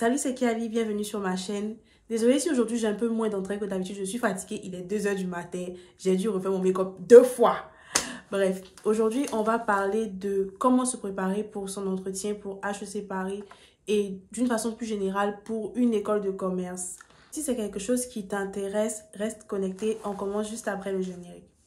Salut, c'est Kiali, bienvenue sur ma chaîne. Désolée si aujourd'hui j'ai un peu moins d'entrain que d'habitude, je suis fatiguée, il est 2h du matin, j'ai dû refaire mon make-up deux fois. Bref, aujourd'hui on va parler de comment se préparer pour son entretien pour HEC Paris et d'une façon plus générale pour une école de commerce. Si c'est quelque chose qui t'intéresse, reste connecté, on commence juste après le générique.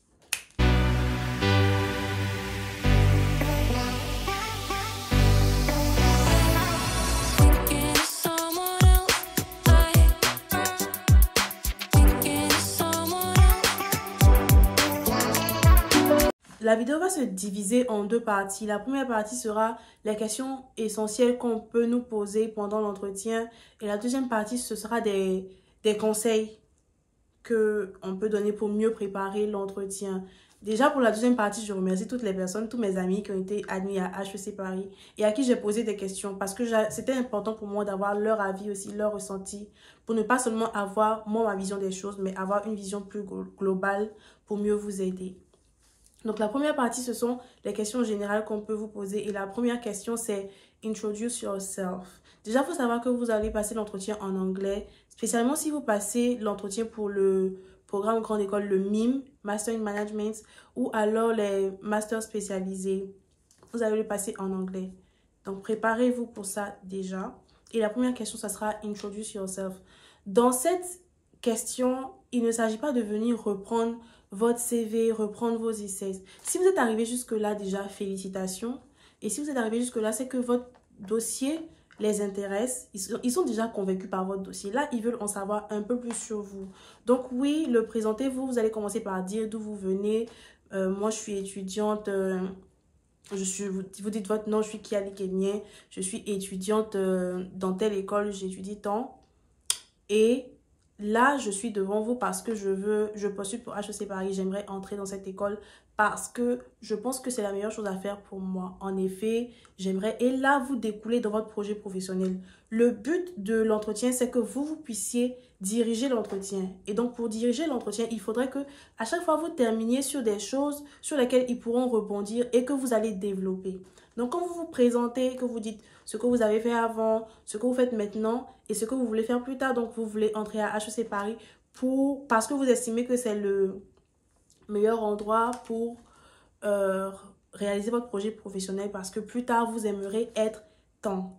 La vidéo va se diviser en deux parties. La première partie sera les questions essentielles qu'on peut nous poser pendant l'entretien. Et la deuxième partie, ce sera des, des conseils qu'on peut donner pour mieux préparer l'entretien. Déjà, pour la deuxième partie, je remercie toutes les personnes, tous mes amis qui ont été admis à HEC Paris et à qui j'ai posé des questions parce que c'était important pour moi d'avoir leur avis aussi, leur ressenti, pour ne pas seulement avoir moi ma vision des choses, mais avoir une vision plus globale pour mieux vous aider. Donc la première partie, ce sont les questions générales qu'on peut vous poser. Et la première question, c'est Introduce yourself. Déjà, il faut savoir que vous allez passer l'entretien en anglais, spécialement si vous passez l'entretien pour le programme Grande École, le MIM, Master in Management, ou alors les masters spécialisés. Vous allez le passer en anglais. Donc, préparez-vous pour ça déjà. Et la première question, ça sera Introduce yourself. Dans cette question, il ne s'agit pas de venir reprendre votre CV, reprendre vos essais. Si vous êtes arrivé jusque-là, déjà, félicitations. Et si vous êtes arrivé jusque-là, c'est que votre dossier les intéresse. Ils sont, déjà convaincus par votre dossier. Là, ils veulent en savoir un peu plus sur vous. Donc oui, le présentez-vous. Vous allez commencer par dire d'où vous venez. Euh, moi, je suis étudiante. Euh, je suis, vous, dites votre nom, je suis Kiali Kenyen. Je suis étudiante euh, dans telle école, j'étudie tant. Et là, je suis devant vous parce que je veux, je postule pour HEC Paris, j'aimerais entrer dans cette école parce que je pense que c'est la meilleure chose à faire pour moi. En effet, j'aimerais, et là, vous découlez dans votre projet professionnel. Le but de l'entretien, c'est que vous, vous puissiez diriger l'entretien. Et donc, pour diriger l'entretien, il faudrait que à chaque fois, vous terminiez sur des choses sur lesquelles ils pourront rebondir et que vous allez développer. Donc, quand vous vous présentez, que vous dites ce que vous avez fait avant, ce que vous faites maintenant et ce que vous voulez faire plus tard, donc vous voulez entrer à HEC Paris pour, parce que vous estimez que c'est le meilleur endroit pour euh, réaliser votre projet professionnel parce que plus tard, vous aimerez être temps.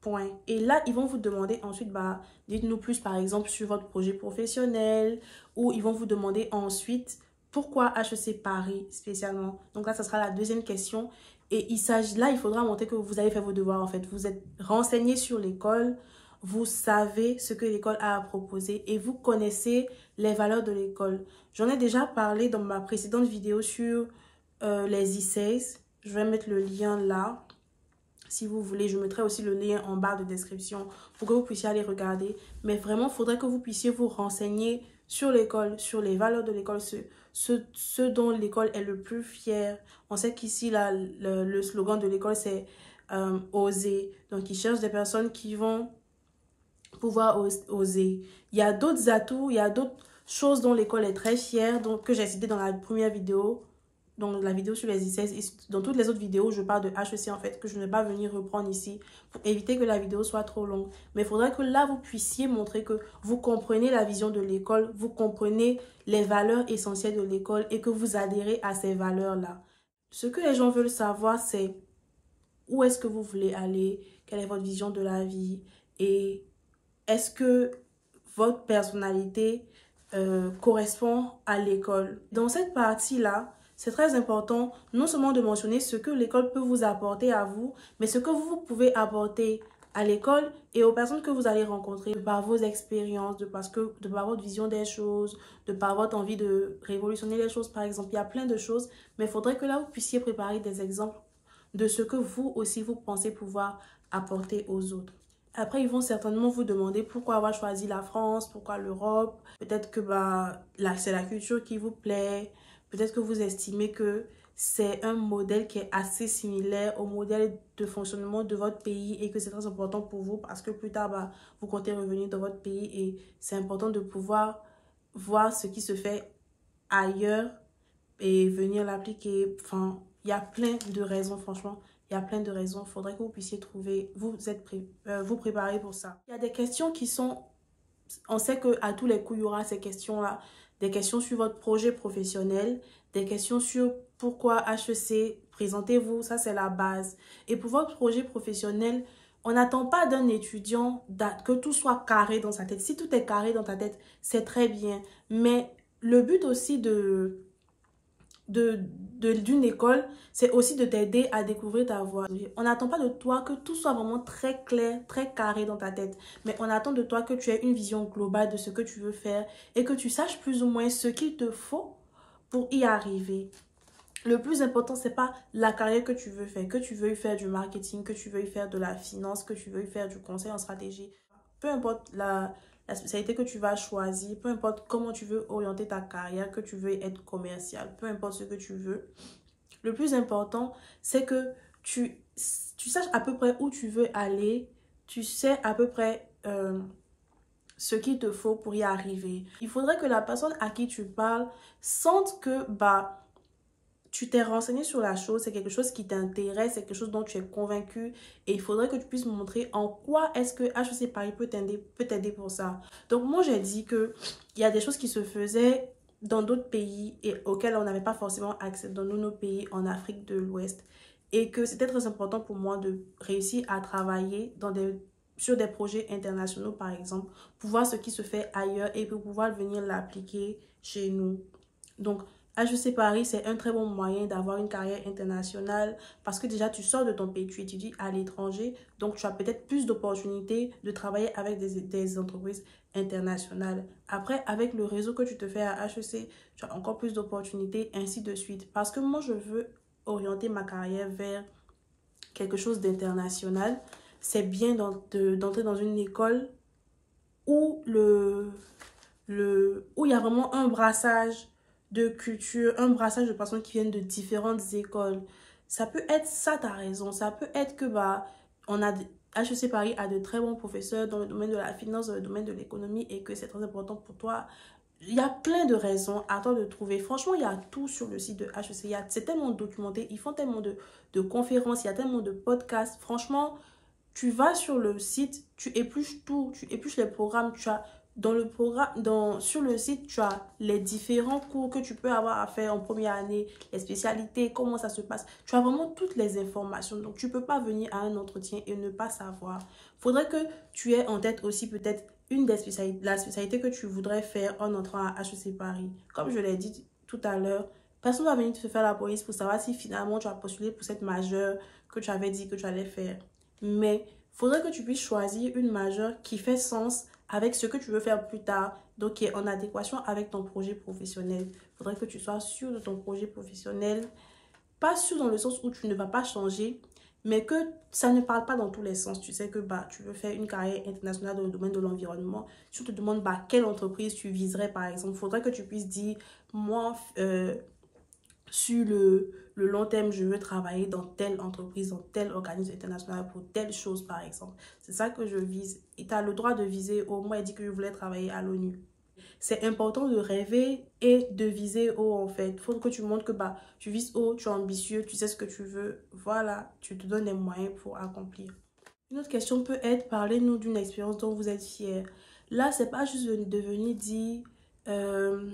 Point. Et là, ils vont vous demander ensuite, bah, dites-nous plus par exemple sur votre projet professionnel ou ils vont vous demander ensuite pourquoi HEC Paris spécialement? Donc là, ça sera la deuxième question. Et il s'agit là, il faudra montrer que vous avez fait vos devoirs en fait. Vous êtes renseigné sur l'école, vous savez ce que l'école a à proposer et vous connaissez les valeurs de l'école. J'en ai déjà parlé dans ma précédente vidéo sur euh, les essays. Je vais mettre le lien là. Si vous voulez, je mettrai aussi le lien en barre de description pour que vous puissiez aller regarder. Mais vraiment, il faudrait que vous puissiez vous renseigner sur l'école, sur les valeurs de l'école, ce, ce, dont l'école est le plus fier. On sait qu'ici, le, le, slogan de l'école, c'est euh, oser. Donc, ils cherchent des personnes qui vont pouvoir oser. Il y a d'autres atouts, il y a d'autres choses dont l'école est très fière, donc, que j'ai cité dans la première vidéo, dans la vidéo sur les ICS. Et dans toutes les autres vidéos, je parle de HEC en fait, que je ne vais pas venir reprendre ici pour éviter que la vidéo soit trop longue. Mais il faudrait que là, vous puissiez montrer que vous comprenez la vision de l'école, vous comprenez les valeurs essentielles de l'école et que vous adhérez à ces valeurs-là. Ce que les gens veulent savoir, c'est où est-ce que vous voulez aller, quelle est votre vision de la vie et est-ce que votre personnalité euh, correspond à l'école. Dans cette partie-là, c'est très important non seulement de mentionner ce que l'école peut vous apporter à vous, mais ce que vous pouvez apporter à l'école et aux personnes que vous allez rencontrer par vos expériences, de, parce que, de par votre vision des choses, de par votre envie de révolutionner les choses, par exemple. Il y a plein de choses, mais il faudrait que là, vous puissiez préparer des exemples de ce que vous aussi, vous pensez pouvoir apporter aux autres. Après, ils vont certainement vous demander pourquoi avoir choisi la France, pourquoi l'Europe. Peut-être que bah, c'est la culture qui vous plaît. Peut-être que vous estimez que c'est un modèle qui est assez similaire au modèle de fonctionnement de votre pays et que c'est très important pour vous parce que plus tard, bah, vous comptez revenir dans votre pays et c'est important de pouvoir voir ce qui se fait ailleurs et venir l'appliquer. Enfin, il y a plein de raisons, franchement. Il y a plein de raisons. Il faudrait que vous puissiez trouver, vous êtes euh, vous préparer pour ça. Il y a des questions qui sont, on sait qu'à tous les coups, il y aura ces questions-là. Des questions sur votre projet professionnel, des questions sur pourquoi HEC, présentez-vous, ça c'est la base. Et pour votre projet professionnel, on n'attend pas d'un étudiant que tout soit carré dans sa tête. Si tout est carré dans ta tête, c'est très bien. Mais le but aussi de d'une école, c'est aussi de t'aider à découvrir ta voie. On n'attend pas de toi que tout soit vraiment très clair, très carré dans ta tête, mais on attend de toi que tu aies une vision globale de ce que tu veux faire et que tu saches plus ou moins ce qu'il te faut pour y arriver. Le plus important, c'est pas la carrière que tu veux faire, que tu veux faire du marketing, que tu veux faire de la finance, que tu veux faire du conseil en stratégie. Peu importe la, la spécialité que tu vas choisir, peu importe comment tu veux orienter ta carrière, que tu veux être commercial, peu importe ce que tu veux. Le plus important, c'est que tu, tu saches à peu près où tu veux aller, tu sais à peu près euh, ce qu'il te faut pour y arriver. Il faudrait que la personne à qui tu parles sente que bah tu t'es renseigné sur la chose, c'est quelque chose qui t'intéresse, c'est quelque chose dont tu es convaincu et il faudrait que tu puisses montrer en quoi est-ce que HEC Paris peut t'aider pour ça. Donc moi j'ai dit que il y a des choses qui se faisaient dans d'autres pays et auxquels on n'avait pas forcément accès dans nos pays en Afrique de l'Ouest et que c'était très important pour moi de réussir à travailler dans des sur des projets internationaux par exemple, pour voir ce qui se fait ailleurs et pour pouvoir venir l'appliquer chez nous. Donc HEC Paris, c'est un très bon moyen d'avoir une carrière internationale parce que déjà, tu sors de ton pays, tu étudies à l'étranger, donc tu as peut-être plus d'opportunités de travailler avec des, entreprises internationales. Après, avec le réseau que tu te fais à HEC, tu as encore plus d'opportunités, ainsi de suite. Parce que moi, je veux orienter ma carrière vers quelque chose d'international. C'est bien d'entrer dans une école où le, le, où il y a vraiment un brassage de culture, un brassage de personnes qui viennent de différentes écoles. Ça peut être ça, ta raison. Ça peut être que, bah, on a... HEC Paris a de très bons professeurs dans le domaine de la finance, dans le domaine de l'économie et que c'est très important pour toi. Il y a plein de raisons à toi de trouver. Franchement, il y a tout sur le site de HEC. C'est tellement documenté. Ils font tellement de, de conférences, il y a tellement de podcasts. Franchement, tu vas sur le site, tu épluches tout, tu épluches les programmes, tu as dans le programme, dans, sur le site, tu as les différents cours que tu peux avoir à faire en première année, les spécialités, comment ça se passe. Tu as vraiment toutes les informations. Donc, tu ne peux pas venir à un entretien et ne pas savoir. faudrait que tu aies en tête aussi peut-être une des spécialités, la spécialité que tu voudrais faire en entrant à HEC Paris. Comme je l'ai dit tout à l'heure, personne ne va venir te faire la police pour savoir si finalement tu as postulé pour cette majeure que tu avais dit que tu allais faire. Mais faudrait que tu puisses choisir une majeure qui fait sens avec ce que tu veux faire plus tard, donc qui est en adéquation avec ton projet professionnel. Il faudrait que tu sois sûr de ton projet professionnel. Pas sûr dans le sens où tu ne vas pas changer, mais que ça ne parle pas dans tous les sens. Tu sais que bah, tu veux faire une carrière internationale dans le domaine de l'environnement. Si on te demande bah, quelle entreprise tu viserais, par exemple, il faudrait que tu puisses dire, moi, euh, sur le, le long terme, je veux travailler dans telle entreprise, dans tel organisme international pour telle chose, par exemple. C'est ça que je vise. Et tu as le droit de viser haut. Moi, il dit que je voulais travailler à l'ONU. C'est important de rêver et de viser haut, en fait. Faut que tu montres que bah, tu vises haut, tu es ambitieux, tu sais ce que tu veux. Voilà, tu te donnes les moyens pour accomplir. Une autre question peut être, parlez-nous d'une expérience dont vous êtes fier. Là, c'est pas juste de venir dire... Euh,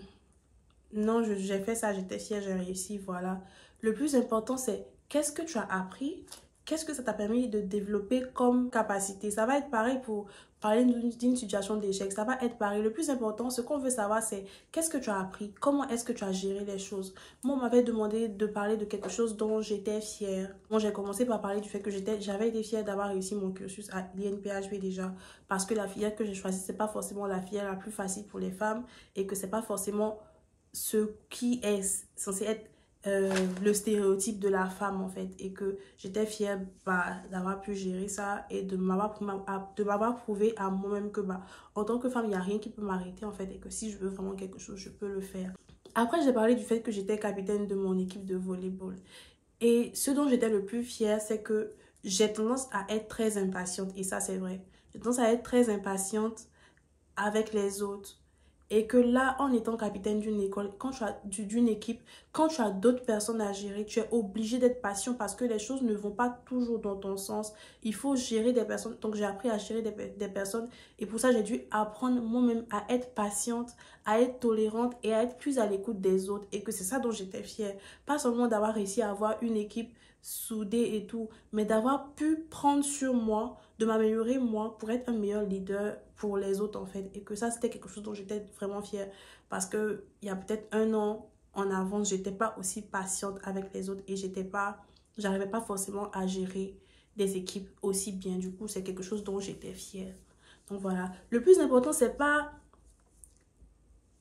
non, j'ai fait ça, j'étais fière, j'ai réussi, voilà. Le plus important, c'est qu'est-ce que tu as appris? Qu'est-ce que ça t'a permis de développer comme capacité? Ça va être pareil pour parler d'une situation d'échec. Ça va être pareil. Le plus important, ce qu'on veut savoir, c'est qu'est-ce que tu as appris? Comment est-ce que tu as géré les choses? Moi, on m'avait demandé de parler de quelque chose dont j'étais fière. Moi, j'ai commencé par parler du fait que j'avais été fière d'avoir réussi mon cursus à l'INPHB déjà. Parce que la filière que j'ai choisie, c'est pas forcément la filière la plus facile pour les femmes et que c'est pas forcément ce qui est censé être euh, le stéréotype de la femme en fait et que j'étais fière bah, d'avoir pu gérer ça et de m'avoir prouvé à moi-même que bah, en tant que femme il n'y a rien qui peut m'arrêter en fait et que si je veux vraiment quelque chose je peux le faire. Après j'ai parlé du fait que j'étais capitaine de mon équipe de volleyball et ce dont j'étais le plus fière c'est que j'ai tendance à être très impatiente et ça c'est vrai. J'ai tendance à être très impatiente avec les autres Et que là, en étant capitaine d'une école, quand tu as d'une équipe, quand tu as d'autres personnes à gérer, tu es obligé d'être patient parce que les choses ne vont pas toujours dans ton sens. Il faut gérer des personnes. Donc, j'ai appris à gérer des, des personnes. Et pour ça, j'ai dû apprendre moi-même à être patiente, à être tolérante et à être plus à l'écoute des autres. Et que c'est ça dont j'étais fière. Pas seulement d'avoir réussi à avoir une équipe soudée et tout, mais d'avoir pu prendre sur moi, de m'améliorer moi pour être un meilleur leader pour les autres en fait. Et que ça, c'était quelque chose dont j'étais vraiment fière. Parce que il y a peut-être un an en avance, j'étais pas aussi patiente avec les autres et j'étais pas, j'arrivais pas forcément à gérer des équipes aussi bien. Du coup, c'est quelque chose dont j'étais fière. Donc voilà. Le plus important, c'est pas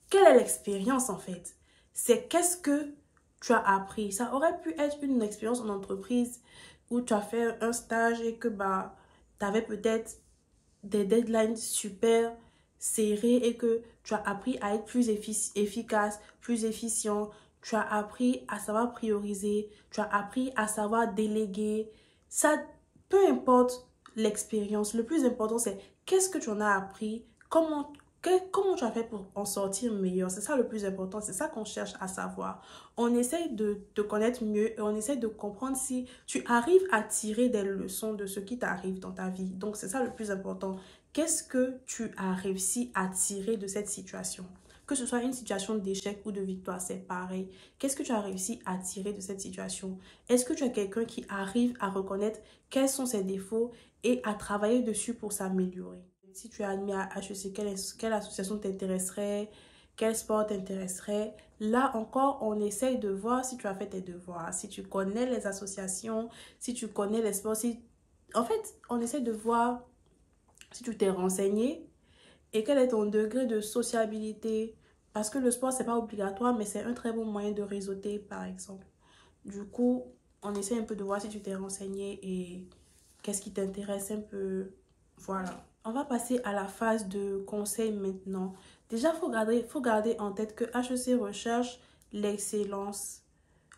quelle est l'expérience en fait. C'est qu'est-ce que tu as appris. Ça aurait pu être une expérience en entreprise où tu as fait un stage et que bah, tu avais peut-être des deadlines super serrés et que tu as appris à être plus efficace, plus efficient. Tu as appris à savoir prioriser. Tu as appris à savoir déléguer. Ça, peu importe l'expérience, le plus important, c'est qu'est-ce que tu en as appris, comment, comment tu as fait pour en sortir meilleur? C'est ça le plus important, c'est ça qu'on cherche à savoir. On essaye de te connaître mieux et on essaye de comprendre si tu arrives à tirer des leçons de ce qui t'arrive dans ta vie. Donc c'est ça le plus important. Qu'est-ce que tu as réussi à tirer de cette situation? Que ce soit une situation d'échec ou de victoire, c'est pareil. Qu'est-ce que tu as réussi à tirer de cette situation? Est-ce que tu as quelqu'un qui arrive à reconnaître quels sont ses défauts et à travailler dessus pour s'améliorer? Si tu es admis à HEC, quelle, association t'intéresserait, quel sport t'intéresserait? Là encore, on essaye de voir si tu as fait tes devoirs, si tu connais les associations, si tu connais les sports. En fait, on essaie de voir si tu t'es renseigné et quel est ton degré de sociabilité. Parce que le sport, c'est pas obligatoire, mais c'est un très bon moyen de réseauter, par exemple. Du coup, on essaie un peu de voir si tu t'es renseigné et qu'est-ce qui t'intéresse un peu. Voilà. On va passer à la phase de conseil maintenant. Déjà, il faut garder, faut garder en tête que HEC recherche l'excellence.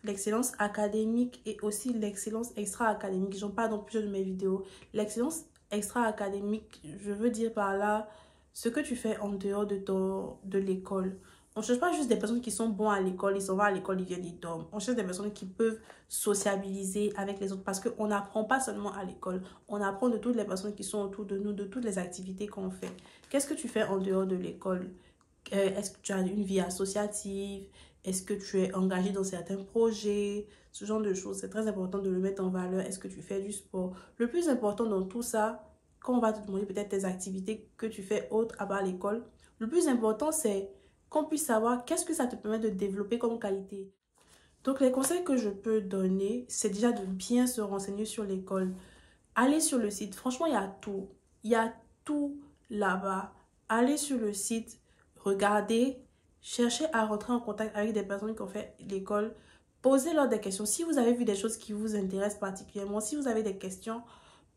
L'excellence académique et aussi l'excellence extra-académique. J'en parle dans plusieurs de mes vidéos. L'excellence extra-académique, je veux dire par là ce que tu fais en dehors de, de l'école. On ne cherche pas juste des personnes qui sont bons à l'école, ils s'en vont à l'école, ils viennent, ils dorment. On cherche des personnes qui peuvent sociabiliser avec les autres parce qu'on n'apprend pas seulement à l'école, on apprend de toutes les personnes qui sont autour de nous, de toutes les activités qu'on fait. Qu'est-ce que tu fais en dehors de l'école? Euh, Est-ce que tu as une vie associative? Est-ce que tu es engagé dans certains projets? Ce genre de choses, c'est très important de le mettre en valeur. Est-ce que tu fais du sport? Le plus important dans tout ça, quand on va te demander peut-être tes activités que tu fais autres à part l'école, le plus important c'est qu'on puisse savoir qu'est-ce que ça te permet de développer comme qualité. Donc les conseils que je peux donner, c'est déjà de bien se renseigner sur l'école. Allez sur le site, franchement, il y a tout. Il y a tout là-bas. Allez sur le site, regardez, cherchez à rentrer en contact avec des personnes qui ont fait l'école. Posez-leur des questions. Si vous avez vu des choses qui vous intéressent particulièrement, si vous avez des questions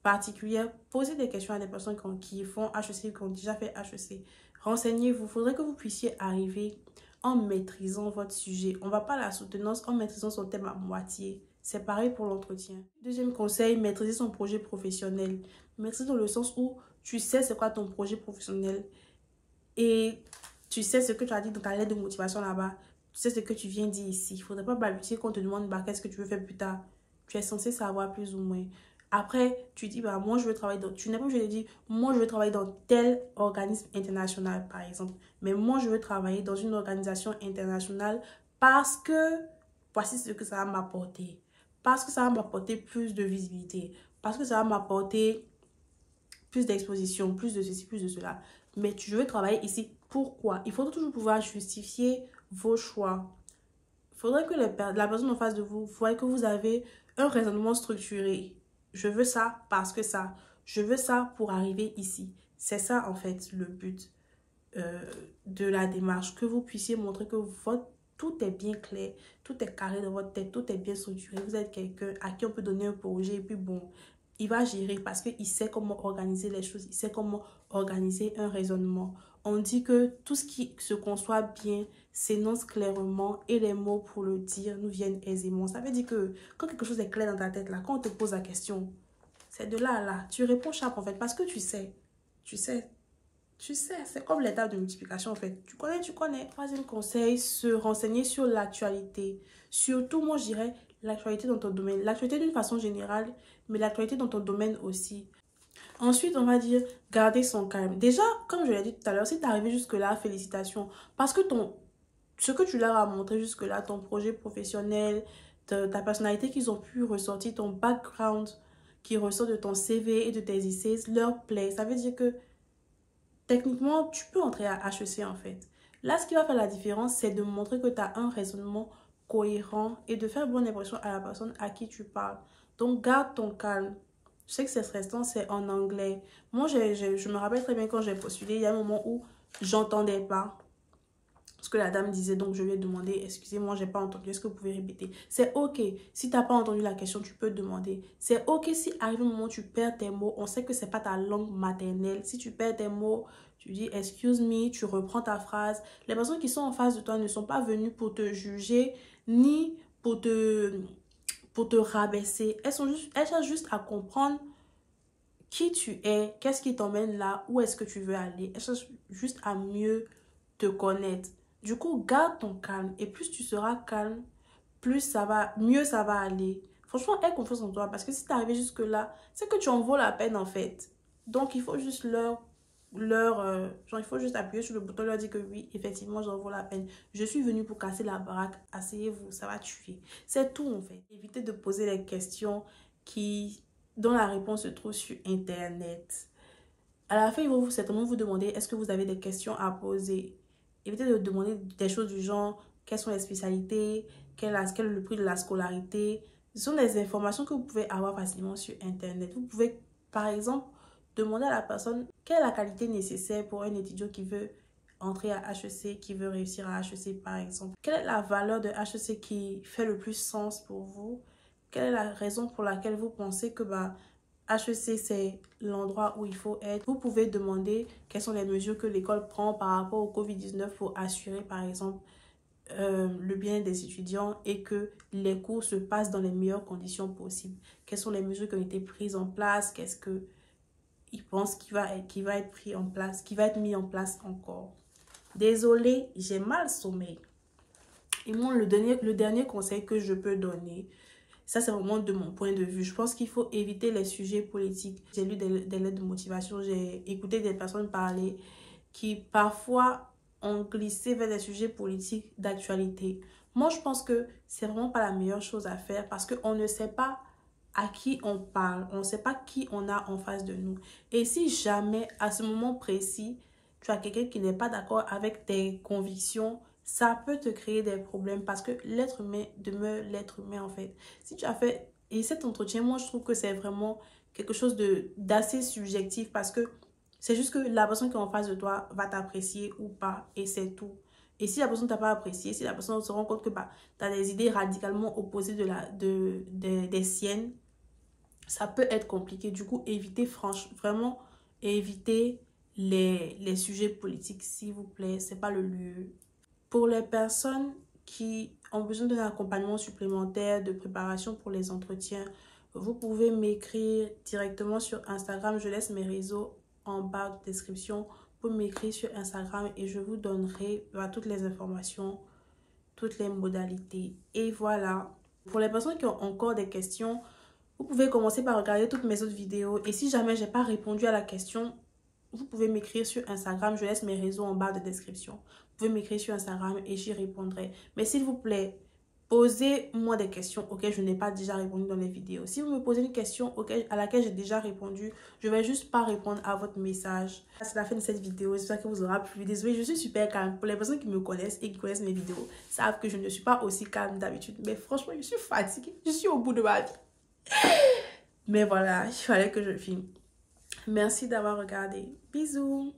particulières, posez des questions à des personnes qui font HEC, qui ont déjà fait HEC. Renseignez-vous. Il faudrait que vous puissiez arriver en maîtrisant votre sujet. On ne va pas la soutenance en maîtrisant son thème à moitié. C'est pareil pour l'entretien. Deuxième conseil, maîtriser son projet professionnel. Maîtriser dans le sens où tu sais c'est quoi ton projet professionnel et tu sais ce que tu as dit dans ta lettre de motivation là-bas. Tu sais ce que tu viens dire ici. Il ne faudrait pas balbutier qu'on te demande bah, qu'est-ce que tu veux faire plus tard? Tu es censé savoir plus ou moins. Après, tu dis, bah, moi, je veux travailler dans... Tu n'es pas je te dire, moi, je veux travailler dans tel organisme international, par exemple. Mais moi, je veux travailler dans une organisation internationale parce que voici ce que ça va m'apporter. Parce que ça va m'apporter plus de visibilité. Parce que ça va m'apporter plus d'exposition, plus de ceci, plus de cela. Mais tu veux travailler ici. Pourquoi? Il faut toujours pouvoir justifier vos choix. Il faudrait que la personne en face de vous voit que vous avez un raisonnement structuré je veux ça parce que ça. Je veux ça pour arriver ici. C'est ça, en fait, le but euh, de la démarche. Que vous puissiez montrer que votre, tout est bien clair, tout est carré dans votre tête, tout est bien structuré. Vous êtes quelqu'un à qui on peut donner un projet et puis bon, il va gérer parce qu'il sait comment organiser les choses, il sait comment organiser un raisonnement. On dit que tout ce qui se conçoit bien s'énonce clairement et les mots pour le dire nous viennent aisément. Ça veut dire que quand quelque chose est clair dans ta tête, là, quand on te pose la question, c'est de là à là. Tu réponds chaque en fait parce que tu sais. Tu sais. Tu sais, c'est comme l'étape de multiplication en fait. Tu connais, tu connais. Troisième conseil, se renseigner sur l'actualité. Surtout, moi, je dirais l'actualité dans ton domaine. L'actualité d'une façon générale, mais l'actualité dans ton domaine aussi. Ensuite, on va dire garder son calme. Déjà, comme je l'ai dit tout à l'heure, si tu es arrivé jusque-là, félicitations. Parce que ton, ce que tu leur as montré jusque-là, ton projet professionnel, ta, personnalité qu'ils ont pu ressortir, ton background qui ressort de ton CV et de tes essais leur plaît. Ça veut dire que techniquement, tu peux entrer à HEC en fait. Là, ce qui va faire la différence, c'est de montrer que tu as un raisonnement cohérent et de faire bonne impression à la personne à qui tu parles. Donc, garde ton calme. Je sais que c'est stressant, c'est en anglais. Moi, je, je me rappelle très bien quand j'ai postulé, il y a un moment où j'entendais pas ce que la dame disait. Donc, je lui ai demandé, excusez-moi, j'ai pas entendu, est-ce que vous pouvez répéter? C'est OK. Si tu n'as pas entendu la question, tu peux demander. C'est OK si arrive un moment où tu perds tes mots. On sait que c'est pas ta langue maternelle. Si tu perds tes mots, tu dis excuse me, tu reprends ta phrase. Les personnes qui sont en face de toi ne sont pas venues pour te juger ni pour te, pour te rabaisser. Elles, sont juste, elles cherchent juste à comprendre qui tu es, qu'est-ce qui t'emmène là, où est-ce que tu veux aller. Elles cherchent juste à mieux te connaître. Du coup, garde ton calme. Et plus tu seras calme, plus ça va, mieux ça va aller. Franchement, aie confiance en toi. Parce que si tu es arrivé jusque-là, c'est que tu en vaux la peine en fait. Donc, il faut juste leur leur euh, genre il faut juste appuyer sur le bouton leur dire que oui effectivement j'en vaux la peine. Je suis venu pour casser la baraque. Asseyez-vous ça va tuer. C'est tout en fait. Évitez de poser les questions qui dont la réponse se trouve sur internet. À la fin ils vont certainement vous demander est-ce que vous avez des questions à poser? Évitez de demander des choses du genre quelles sont les spécialités, quel est le prix de la scolarité? Ce sont des informations que vous pouvez avoir facilement sur Internet. Vous pouvez, par exemple, demander à la personne quelle est la qualité nécessaire pour un étudiant qui veut entrer à HEC, qui veut réussir à HEC, par exemple. Quelle est la valeur de HEC qui fait le plus sens pour vous? Quelle est la raison pour laquelle vous pensez que bah, HEC, c'est l'endroit où il faut être? Vous pouvez demander quelles sont les mesures que l'école prend par rapport au COVID-19 pour assurer, par exemple, euh, le bien des étudiants et que les cours se passent dans les meilleures conditions possibles. Quelles sont les mesures qui ont été prises en place? Qu'est-ce que ils pensent qui va, qui va être pris en place, qui va être mis en place encore. Désolée, j'ai mal sommeil. Et moi, le dernier, le dernier conseil que je peux donner, ça, c'est vraiment de mon point de vue. Je pense qu'il faut éviter les sujets politiques. J'ai lu des, lettres de motivation, j'ai écouté des personnes parler qui parfois ont glissé vers des sujets politiques d'actualité. Moi, je pense que c'est vraiment pas la meilleure chose à faire parce qu'on ne sait pas à qui on parle. On ne sait pas qui on a en face de nous. Et si jamais, à ce moment précis, tu as quelqu'un qui n'est pas d'accord avec tes convictions, ça peut te créer des problèmes parce que l'être humain demeure l'être humain en fait. Si tu as fait, et cet entretien, moi je trouve que c'est vraiment quelque chose d'assez subjectif parce que c'est juste que la personne qui est en face de toi va t'apprécier ou pas et c'est tout. Et si la personne t'a pas apprécié, si la personne se rend compte que bah, tu as des idées radicalement opposées de la, de, des siennes, ça peut être compliqué. Du coup, évitez vraiment, évitez les, les sujets politiques, s'il vous plaît. C'est pas le lieu. Pour les personnes qui ont besoin d'un accompagnement supplémentaire de préparation pour les entretiens, vous pouvez m'écrire directement sur Instagram. Je laisse mes réseaux en barre de description pour m'écrire sur Instagram et je vous donnerai bah, toutes les informations, toutes les modalités. Et voilà. Pour les personnes qui ont encore des questions, vous pouvez commencer par regarder toutes mes autres vidéos. Et si jamais je n'ai pas répondu à la question, vous pouvez m'écrire sur Instagram. Je laisse mes réseaux en barre de description. Vous pouvez m'écrire sur Instagram et j'y répondrai. Mais s'il vous plaît, posez-moi des questions auxquelles je n'ai pas déjà répondu dans les vidéos. Si vous me posez une question à laquelle j'ai déjà répondu, je ne vais juste pas répondre à votre message. C'est la fin de cette vidéo. J'espère que vous aura plu. Désolée, je suis super calme. Pour les personnes qui me connaissent et qui connaissent mes vidéos, savent que je ne suis pas aussi calme d'habitude. Mais franchement, je suis fatiguée. Je suis au bout de ma vie. Mais voilà, il fallait que je filme. Merci d'avoir regardé. Bisous